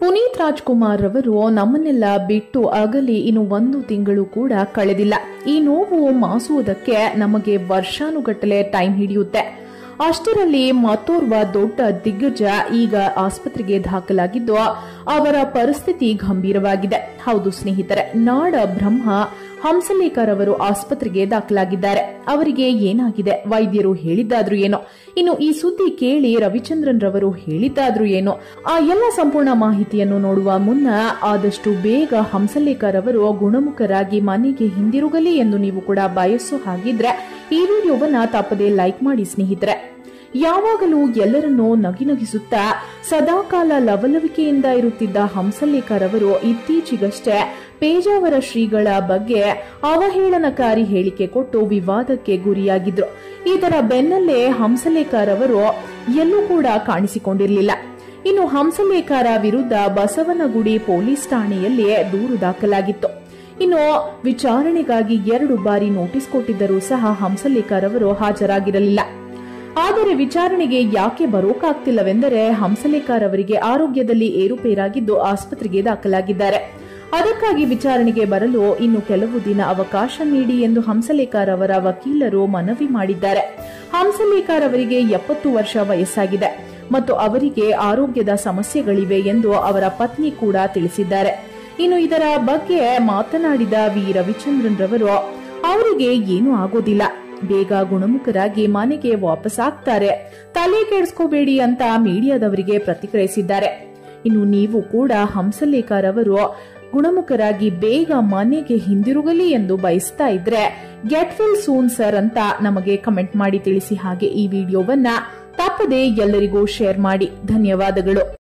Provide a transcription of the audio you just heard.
ಪುನೀತ್ ರಾಜ್ಕುಮಾರ್ ರವರು ನಮ್ಮನ್ನೆಲ್ಲ ಬಿಟ್ಟು ಅಗಲಿ ಇನ್ನು ಒಂದು ತಿಂಗಳು ಕೂಡ ಕಳೆದಿಲ್ಲ. ಈ ನೋವು ಮಾಸುವುದಕ್ಕೆ ನಮಗೆ ವರ್ಷಾನುಗಟ್ಟಲೆ ಟೈಮ್ ಹಿಡಿಯುತ್ತೆ. ಅಷ್ಟರಲ್ಲಿ ಮತ್ತೋರ್ವ ದೊಡ್ಡ ದಿಗ್ಗಜ ಈಗ ಆಸ್ಪತ್ರೆಗೆ ದಾಖಲಾಗಿದ್ದು ಅವರ ಪರಿಸ್ಥಿತಿ ಗಂಭೀರವಾಗಿದೆ. ಹೌದು ಸ್ನೇಹಿತರೆ, ನಾಡ ಬ್ರಹ್ಮ ಹಂಸಲೇಖರ್ ಅವರು ಆಸ್ಪತ್ರೆಗೆ ದಾಖಲಾಗಿದ್ದಾರೆ. ಅವರಿಗೆ ಏನಾಗಿದೆ? ವೈದ್ಯರು ಹೇಳಿದ್ದಾದ್ರೂ ಏನೋ? ಇನ್ನು ಈ ಸುದ್ದಿ ಕೇಳಿ ರವಿಚಂದ್ರನ್ ರವರು ಹೇಳಿದ್ದಾದ್ರೂ ಏನೋ? ಆ ಎಲ್ಲ ಸಂಪೂರ್ಣ ಮಾಹಿತಿಯನ್ನು ನೋಡುವ ಮುನ್ನ ಆದಷ್ಟು ಬೇಗ ಹಂಸಲೇಖರ್ ಅವರು ಗುಣಮುಖರಾಗಿ ಮನೆಗೆ ಹಿಂದಿರುಗಲಿ ಎಂದು ನೀವು ಕೂಡ ಬಯಸೋ ಹಾಗಿದ್ರೆ ಈ ವಿಡಿಯೋವನ್ನ ತಪ್ಪದೆ ಲೈಕ್ ಮಾಡಿ ಸ್ನೇಹಿತರೆ. ಯಾವಾಗಲೂ ಎಲ್ಲರನ್ನೂ ನಗಿನಗಿಸುತ್ತಾ ಸದಾಕಾಲ ಲವಲವಿಕೆಯಿಂದ ಇರುತ್ತಿದ್ದ ಹಂಸಲೇಖರ್ ಅವರು ಇತ್ತೀಚೆಗಷ್ಟೇ ಪೇಜಾವರ ಶ್ರೀಗಳ ಬಗ್ಗೆ ಅವಹೇಳನಕಾರಿ ಹೇಳಿಕೆ ಕೊಟ್ಟು ವಿವಾದಕ್ಕೆ ಗುರಿಯಾಗಿದ್ರು. ಇದರ ಬೆನ್ನಲ್ಲೇ ಹಂಸಲೇಖರ್ ಅವರು ಎಲ್ಲೂ ಕೂಡ ಕಾಣಿಸಿಕೊಂಡಿರಲಿಲ್ಲ. ಇನ್ನು ಹಂಸಲೇಖರ ವಿರುದ್ಧ ಬಸವನಗುಡಿ ಪೊಲೀಸ್ ಠಾಣೆಯಲ್ಲಿ ದೂರು ದಾಖಲಾಗಿತ್ತು. ಇನ್ನು ವಿಚಾರಣೆಗಾಗಿ ಎರಡು ಬಾರಿ ನೋಟಿಸ್ ಕೊಟ್ಟಿದ್ದರೂ ಸಹ ಹಂಸಲೇಖರ್ ಅವರು ಹಾಜರಾಗಿರಲಿಲ್ಲ. ಆದರೆ ವಿಚಾರಣೆಗೆ ಯಾಕೆ ಬರೋಕಾಗ್ತಿಲ್ಲವೆಂದರೆ ಹಂಸಲೇಕಾರ್ ಅವರಿಗೆ ಆರೋಗ್ಯದಲ್ಲಿ ಏರುಪೇರಾಗಿದ್ದು ಆಸ್ಪತ್ರೆಗೆ ದಾಖಲಾಗಿದ್ದಾರೆ. ಅದಕ್ಕಾಗಿ ವಿಚಾರಣೆಗೆ ಬರಲು ಇನ್ನು ಕೆಲವು ದಿನ ಅವಕಾಶ ನೀಡಿ ಎಂದು ಹಂಸಲೇಕಾರ್ ಅವರ ವಕೀಲರು ಮನವಿ ಮಾಡಿದ್ದಾರೆ. ಹಂಸಲೇಕಾರ್ ಅವರಿಗೆ ಎಪ್ಪತ್ತು ವರ್ಷ ವಯಸ್ಸಾಗಿದೆ ಮತ್ತು ಅವರಿಗೆ ಆರೋಗ್ಯದ ಸಮಸ್ಯೆಗಳಿವೆ ಎಂದು ಅವರ ಪತ್ನಿ ಕೂಡ ತಿಳಿಸಿದ್ದಾರೆ. ಇನ್ನು ಇದರ ಬಗ್ಗೆ ಮಾತನಾಡಿದ ವಿ. ರವಿಚಂದ್ರನ್ ರವರು, ಅವರಿಗೆ ಏನೂ ಆಗೋದಿಲ್ಲ. ಬೇಗ ಗುಣಮುಖರಾಗಿ ಮನೆಗೆ ವಾಪಸ್ ಆಗ್ತಾರೆ. ತಲೆ ಕೆಡಿಸ್ಕೋಬೇಡಿ ಅಂತ ಮೀಡಿಯಾದವರಿಗೆ ಪ್ರತಿಕ್ರಿಯಿಸಿದ್ದಾರೆ. ಇನ್ನು ನೀವು ಕೂಡ ಹಂಸಲೇಖರ್ ಅವರು ಗುಣಮುಖರಾಗಿ ಬೇಗ ಮನೆಗೆ ಹಿಂದಿರುಗಲಿ ಎಂದು ಬಯಸ್ತಾ ಇದ್ರೆ ಗೆಟ್ ವೆಲ್ ಸೂನ್ ಸರ್ ಅಂತ ನಮಗೆ ಕಮೆಂಟ್ ಮಾಡಿ ತಿಳಿಸಿ ಹಾಗೆ ಈ ವಿಡಿಯೋವನ್ನ ತಪ್ಪದೆ ಎಲ್ಲರಿಗೂ ಶೇರ್ ಮಾಡಿ. ಧನ್ಯವಾದಗಳು.